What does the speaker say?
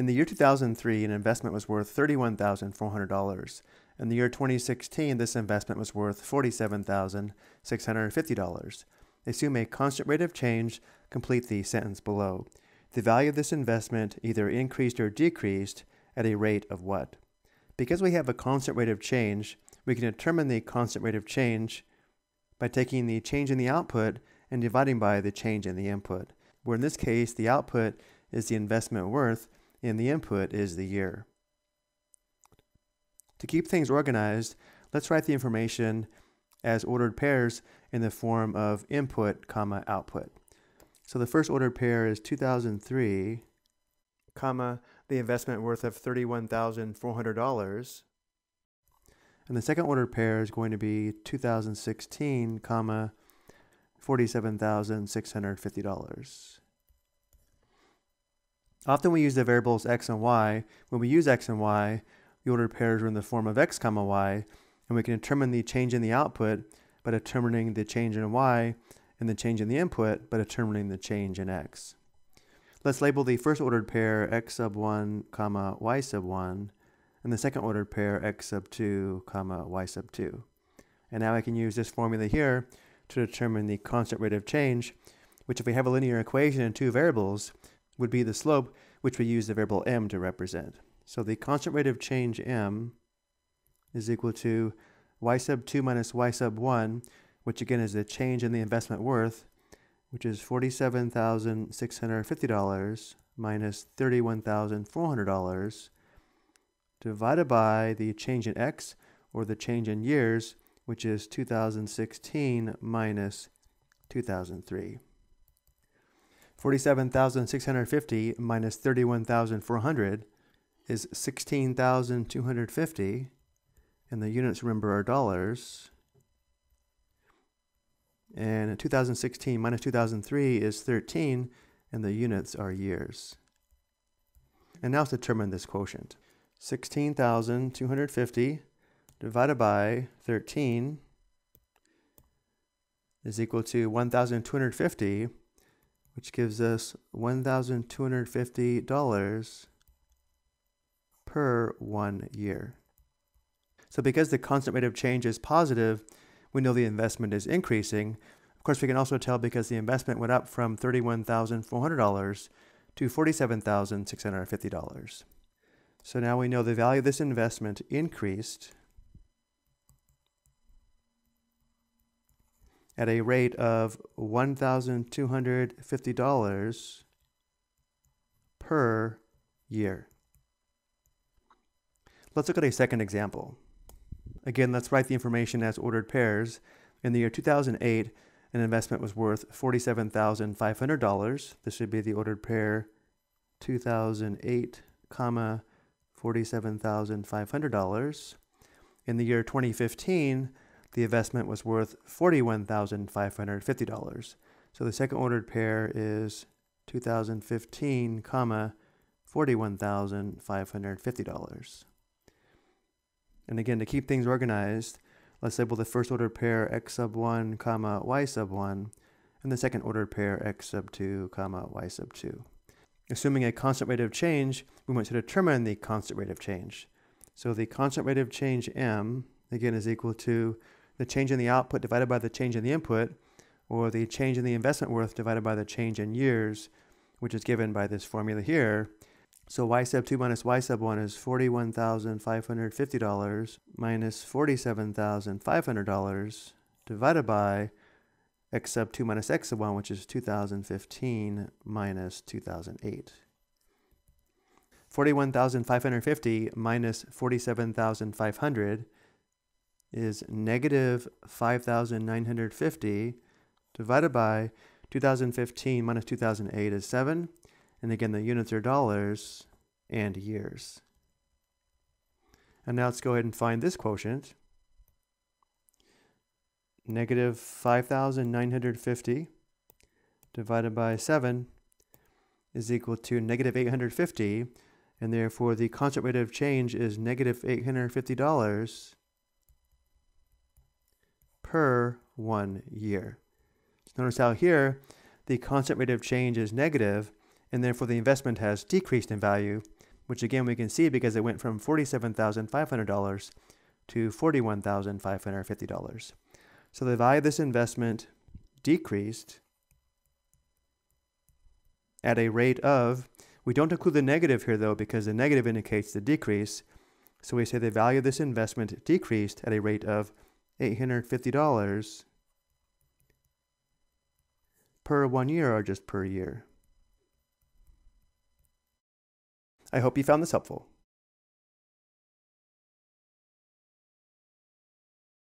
In the year 2003, an investment was worth $31,400. In the year 2016, this investment was worth $47,650. Assume a constant rate of change. Complete the sentence below. The value of this investment either increased or decreased at a rate of what? Because we have a constant rate of change, we can determine the constant rate of change by taking the change in the output and dividing by the change in the input, where in this case the output is the investment worth and the input is the year. To keep things organized, let's write the information as ordered pairs in the form of input comma output. So the first ordered pair is 2003 comma the investment worth of $31,400 and the second ordered pair is going to be 2016 comma $47,650. Often we use the variables x and y. When we use x and y, the ordered pairs are in the form of x comma y, and we can determine the change in the output by determining the change in y and the change in the input by determining the change in x. Let's label the first ordered pair x sub 1 comma y sub 1 and the second ordered pair x sub 2 comma y sub 2. And now I can use this formula here to determine the constant rate of change, which if we have a linear equation in two variables, would be the slope, which we use the variable m to represent. So the constant rate of change m is equal to y sub 2 minus y sub 1, which again is the change in the investment worth, which is $47,650 minus $31,400 divided by the change in x, or the change in years, which is 2016 minus 2003. 47,650 minus 31,400 is 16,250, and the units, remember, are dollars. And 2016 minus 2003 is 13, and the units are years. And now let's determine this quotient. 16,250 divided by 13 is equal to 1,250 which gives us $1,250 per one year. So because the constant rate of change is positive, we know the investment is increasing. Of course, we can also tell because the investment went up from $31,400 to $47,650. So now we know the value of this investment increased at a rate of $1,250 per year. Let's look at a second example. Again, let's write the information as ordered pairs. In the year 2008, an investment was worth $47,500. This should be the ordered pair 2008, comma $47,500. In the year 2015, the investment was worth $41,550. So the second ordered pair is 2015, comma $41,550. And again, to keep things organized, let's label the first ordered pair x sub 1, comma y sub 1, and the second ordered pair x sub 2, comma y sub 2. Assuming a constant rate of change, we want to determine the constant rate of change. So the constant rate of change m, again, is equal to the change in the output divided by the change in the input, or the change in the investment worth divided by the change in years, which is given by this formula here. So y sub 2 minus y sub 1 is $41,550 minus $47,500 divided by x sub 2 minus x sub 1, which is 2015 minus 2008. 41,550 minus 47,500 is negative 5,950 divided by 2015 minus 2008 is 7. And again, the units are dollars and years. And now let's go ahead and find this quotient. Negative 5,950 divided by 7 is equal to negative 850. And therefore, the constant rate of change is negative $850 per one year. So notice how here the constant rate of change is negative, and therefore the investment has decreased in value which again we can see because it went from $47,500 to $41,550. So the value of this investment decreased at a rate of, we don't include the negative here though because the negative indicates the decrease. So we say the value of this investment decreased at a rate of $850 per one year or just per year. I hope you found this helpful.